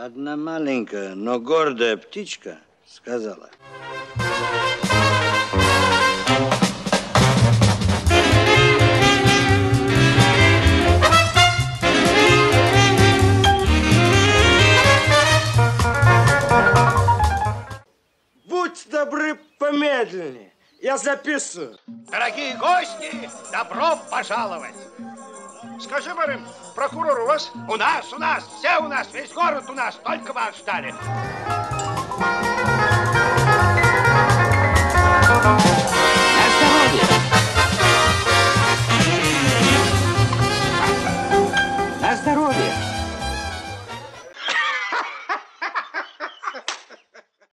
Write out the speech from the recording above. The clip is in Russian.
Одна маленькая, но гордая птичка сказала. Будь добры, помедленнее. Я записываю. Дорогие гости, добро пожаловать. Скажи, Марин, прокурор у вас? У нас, у нас, все у нас, весь город у нас, только вас ждали.